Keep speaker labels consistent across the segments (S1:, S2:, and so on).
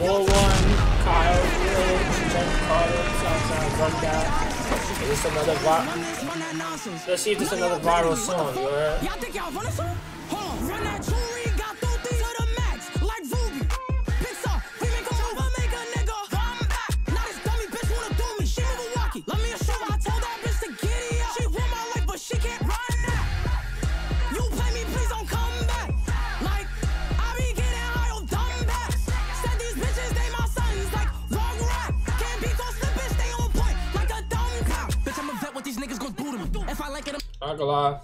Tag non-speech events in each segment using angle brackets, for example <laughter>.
S1: 4-1, Kyle, Jenn Carter, Southside, Run That. Is this another viral? Let's see if this is another viral song, you heard?
S2: Y'all think y'all run a song?
S1: Not gonna lie.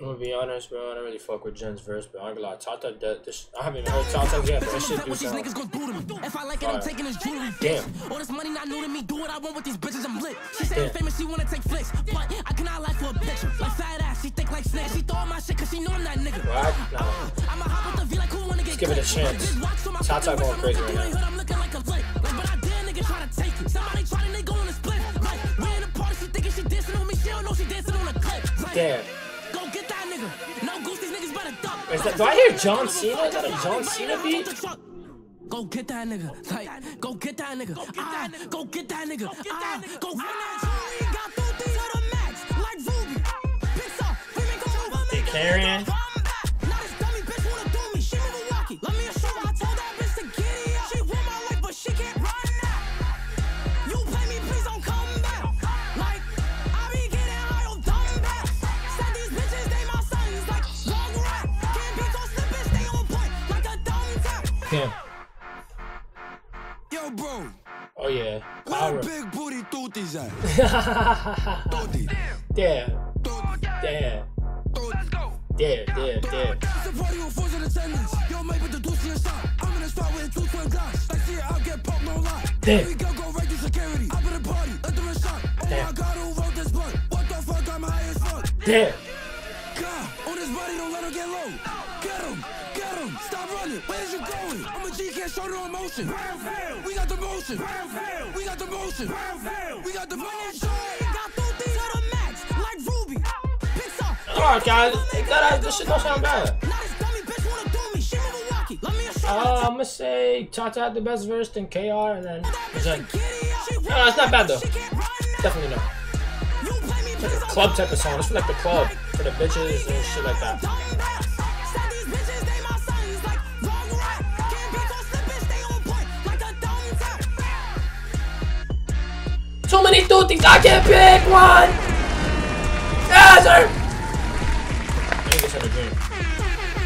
S1: I'm gonna be honest, bro. I don't really fuck with Jenn's verse, but I'm gonna lie. Tata, that, this, I haven't even heard Tata yet, but that shit do sound.
S2: niggas gon' do to me. If I like it, I'm taking his jewelry.
S1: Damn.
S2: All this money not new to me. Do what I want with these bitches. I'm lit. She say I'm famous. She wanna take flicks, but I cannot lie for a picture. Like fat ass, she think like snake. She throw my shit cause she know I'm that nigga.
S1: What? Nah.
S2: I'ma hop with the V like who wanna get
S1: give it a chance.
S2: Just watch on my
S1: Tata going crazy
S2: I'm
S1: right now. Damn.
S2: Go get that nigga. No goose, these niggas better duck.
S1: Is that- do I hear John Cena? Is that a John Cena beat?
S2: Go get that nigga. Like, go get that nigga. Ah, go get that nigga. Ah, go get that nigga. Got through things to the max, like Ruby. Pixar, we make a move, I make a
S1: carrying. Damn.
S3: Yo, bro,
S1: Oh yeah.
S3: where
S1: Power.
S3: the big booty tooties at? <laughs> Tootie,
S1: Damn.
S3: tootie,
S1: Damn.
S3: tootie.
S1: Damn. Damn. Damn.
S3: It's a party with force in attendance. Yo, with the deuce your shot. I'm the spot with two twin glocks. Like, see, I'll get popped, no lie.
S1: Damn.
S3: Baby girl, go right to security. Up in the party, let them in shot. Oh
S1: Damn.
S3: my god, who wrote this blunt? What the fuck, I'm high as fuck.
S1: Damn.
S3: Where's you going? I'm a G, can't show no emotion. We got the motion. We got the motion. We got the motion.
S2: Got through things to the max, like Ruby. Pixar.
S1: Alright, guys. It this shit don't sound bad.
S2: Now this dummy bitch wanna do me, she move a walkie. Let me assure
S1: Uh, I'm gonna say Tata had the best verse, then KR, and then Jenn.
S2: No,
S1: No, it's not bad though. Definitely not. It's like a club type of song. It's for like the club, for the bitches and shit like that. So many tooties, I can't pick one! Yes, sir! I think a dream.